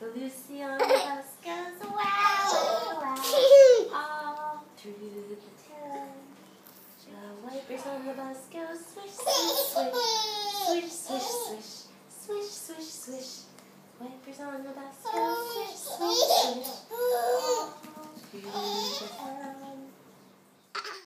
So Luciana thus goes away. The wipers on the bus go swish, swish, swish. Swish, swish, swish. Swish, swish, swish. Wipers on the bus go